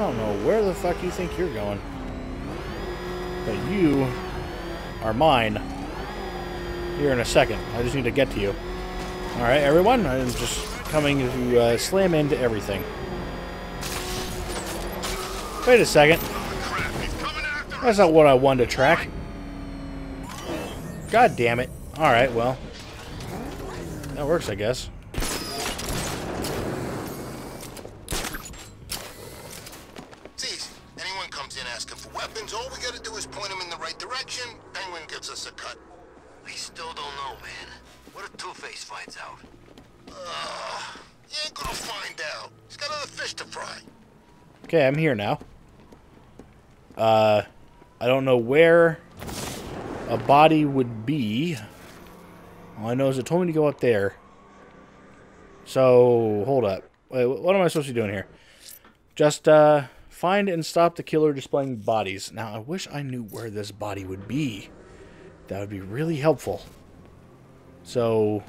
don't know where the fuck you think you're going. But you are mine. Here in a second. I just need to get to you. Alright, everyone. I'm just coming to uh, slam into everything. Wait a second. That's not what I wanted to track. God damn it. Alright, well. That works, I guess. Still don't know, man. What if Two-Face finds out? You ain't gonna find out. He's got other fish to fry. Okay, I'm here now. Uh, I don't know where a body would be. All I know is it told me to go up there. So, hold up. Wait, what am I supposed to be doing here? Just, uh, find and stop the killer displaying bodies. Now, I wish I knew where this body would be. That would be really helpful. So,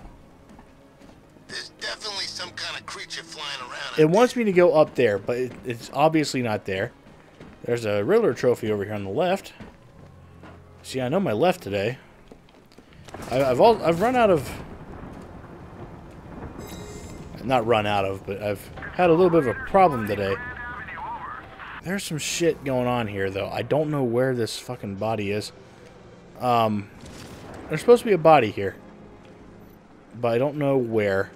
There's definitely some kind of creature flying around. it wants me to go up there, but it, it's obviously not there. There's a Riddler trophy over here on the left. See, I know my left today. I, I've all, I've run out of, not run out of, but I've had a little bit of a problem today. There's some shit going on here, though. I don't know where this fucking body is. Um, there's supposed to be a body here, but I don't know where.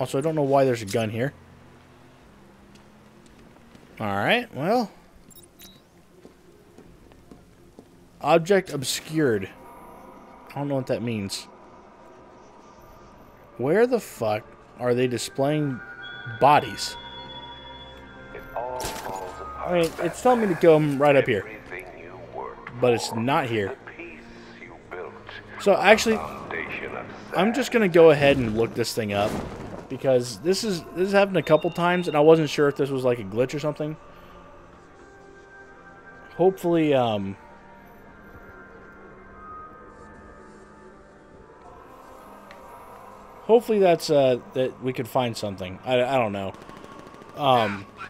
Also, I don't know why there's a gun here. Alright, well. Object obscured. I don't know what that means. Where the fuck are they displaying bodies? I mean, it's telling me to go right up here. But it's not here. So actually, I'm just gonna go ahead and look this thing up because this is this has happened a couple times and I wasn't sure if this was like a glitch or something. Hopefully, um, hopefully that's uh that we could find something. I, I don't know. Um, My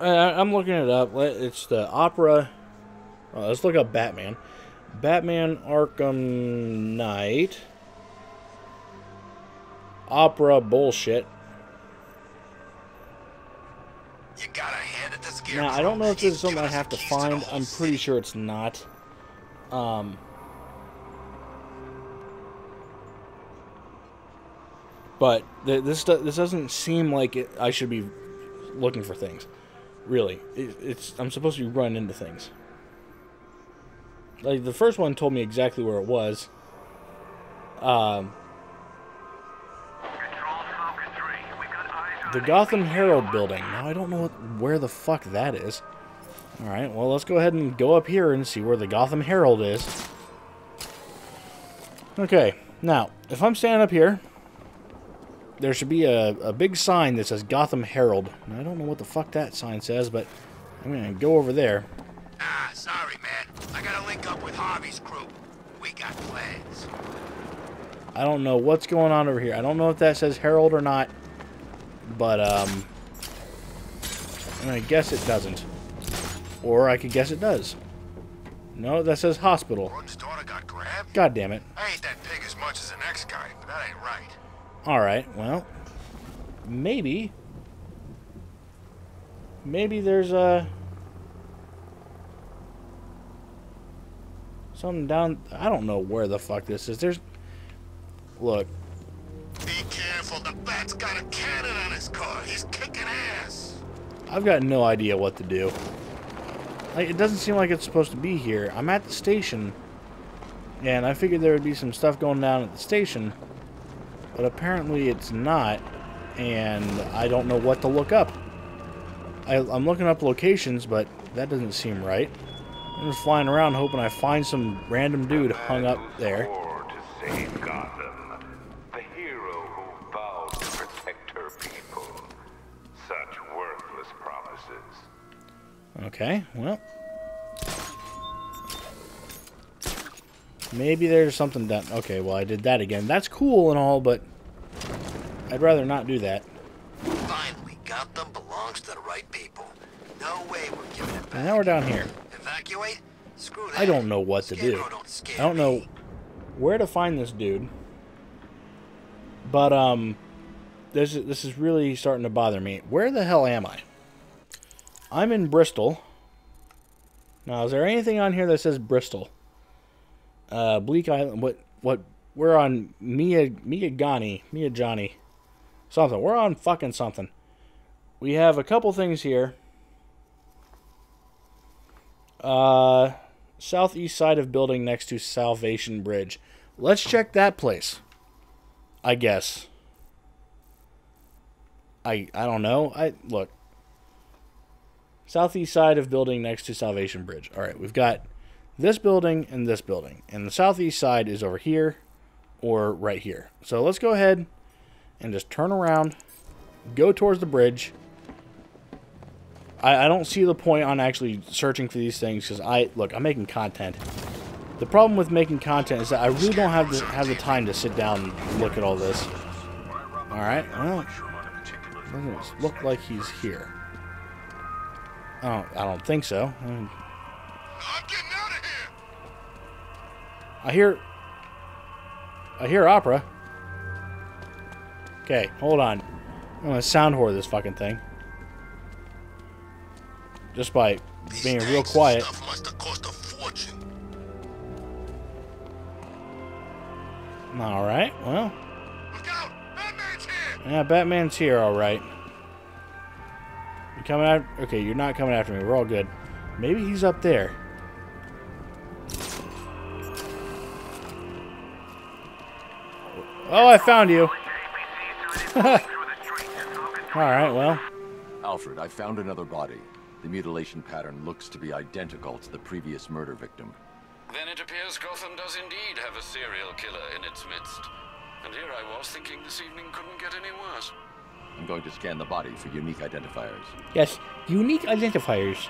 I, I'm looking it up. It's the opera. Oh, let's look up Batman. Batman Arkham Knight. Opera bullshit. You gotta hand it to Scarecrow. Now I don't know if this is something I have to find. I'm pretty sure it's not. Um. But th- this do- this doesn't seem like it, I should be looking for things. Really, it, it's I'm supposed to running into things. Like the first one told me exactly where it was. Um, Control Falcon 3. We got eyes the Gotham Herald building. Now I don't know what, where the fuck that is. All right, well let's go ahead and go up here and see where the Gotham Herald is. Okay, now if I'm standing up here, there should be a, a big sign that says Gotham Herald. I don't know what the fuck that sign says, but I'm gonna go over there. Ah, sorry, man. I gotta link up with Harvey's crew. We got plans. I don't know what's going on over here. I don't know if that says Herald or not, but um, and I guess it doesn't. Or I could guess it does. No, that says hospital. Daughter got grabbed. God damn it. I hate that pig as much as the next guy, but that ain't right. Alright, well, maybe. Maybe there's a. Something down. I don't know where the fuck this is. There's. Look, Be careful, the bat's got a cannon on his car. He's kicking ass. I've got no idea what to do. Like, it doesn't seem like it's supposed to be here. I'm at the station, and I figured there would be some stuff going down at the station, but apparently it's not, and I don't know what to look up. I, I'm looking up locations, but that doesn't seem right. I'm just flying around hoping I find some random dude hung up there. Swore to save Gotham, the hero who vowed to protect her people. Such worthless promises. Okay, well. Maybe there's something done. Okay, well, I did that again. That's cool and all, but I'd rather not do that. Finally, Gotham belongs to the right people. No way we're giving it back. And now we're down here. Evacuate? Screw that. I don't know what to Skid do. Don't I don't know me. where to find this dude. But um this is this is really starting to bother me. Where the hell am I? I'm in Bristol. Now, is there anything on here that says Bristol? Uh Bleak Island what what we're on Mia Mia Gani, Mia Johnny. Something. We're on fucking something. We have a couple things here. Uh southeast side of building next to Salvation Bridge. Let's check that place. I guess. I I don't know. I look. Southeast side of building next to Salvation Bridge. All right, we've got this building and this building. And the southeast side is over here or right here. So let's go ahead and just turn around, go towards the bridge. I, I don't see the point on actually searching for these things because I look. I'm making content. The problem with making content is that I really don't have the have the time to sit down and look at all this. All right. Well, doesn't look like he's here. I don't. I don't think so. I, mean, I hear. I hear opera. Okay, hold on. I'm gonna sound whore this fucking thing. Just by These being real quiet. Stuff must have cost a fortune. All right. Well, Look out! Batman's here! yeah, Batman's here. All right. You coming out? Okay, you're not coming after me. We're all good. Maybe he's up there. Oh, I found you. All right. Well, Alfred, I found another body. The mutilation pattern looks to be identical to the previous murder victim. Then it appears Gotham does indeed have a serial killer in its midst. And here I was thinking this evening couldn't get any worse. I'm going to scan the body for unique identifiers. yes, unique identifiers.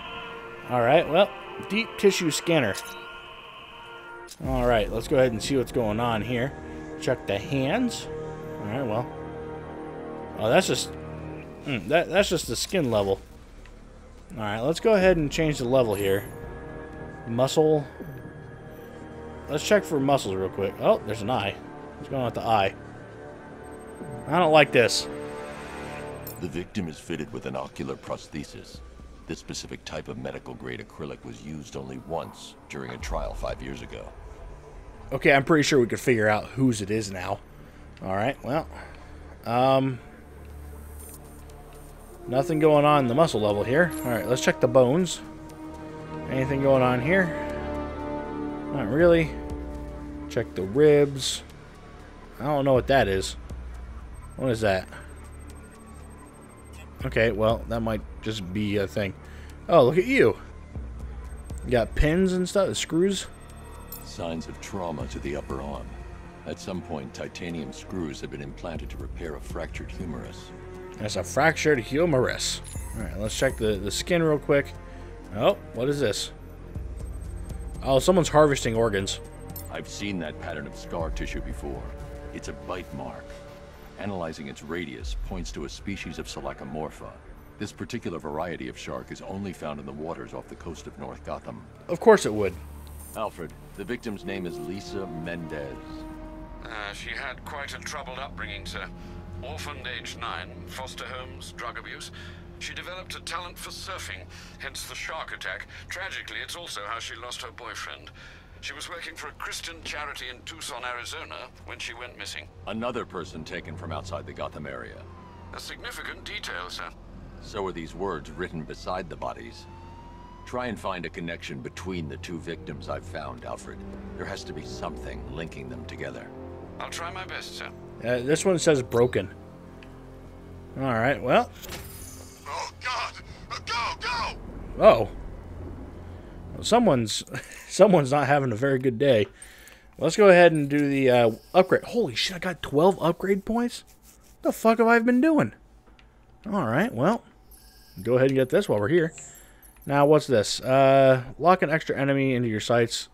All right. Well, deep tissue scanner. All right. Let's go ahead and see what's going on here. Check the hands. All right. Well. Oh, that's just mm, that. That's just the skin level. All right. Let's go ahead and change the level here. Muscle. Let's check for muscles real quick. Oh, there's an eye. What's going on with the eye? I don't like this. The victim is fitted with an ocular prosthesis. This specific type of medical grade acrylic was used only once during a trial five years ago. Okay, I'm pretty sure we could figure out whose it is now. All right, well, um, nothing going on in the muscle level here. All right, let's check the bones. Anything going on here? Not really. Check the ribs. I don't know what that is. What is that? Okay, well, that might just be a thing. Oh, look at you. You got pins and stuff, screws. Signs of trauma to the upper arm. At some point, titanium screws have been implanted to repair a fractured humerus. That's a fractured humerus. All right, let's check the, the skin real quick. Oh, what is this? Oh, someone's harvesting organs. I've seen that pattern of scar tissue before. It's a bite mark. Analyzing its radius points to a species of Selachomorpha. This particular variety of shark is only found in the waters off the coast of North Gotham. Of course it would. Alfred, the victim's name is Lisa Mendez. Uh, she had quite a troubled upbringing, sir. Orphaned age nine, foster homes, drug abuse. She developed a talent for surfing, hence the shark attack. Tragically, it's also how she lost her boyfriend. She was working for a Christian charity in Tucson, Arizona, when she went missing. Another person taken from outside the Gotham area. A significant detail, sir. So are these words written beside the bodies. Try and find a connection between the two victims I've found, Alfred. There has to be something linking them together. I'll try my best, sir. Uh, this one says broken. All right, well. Oh, God! Uh, Go, go! Oh. Well, someone's someone's not having a very good day. Let's go ahead and do the uh, upgrade. Holy shit, I got 12 upgrade points? the fuck have I been doing? All right, well, go ahead and get this while we're here. Now, what's this? Uh, lock an extra enemy into your sights.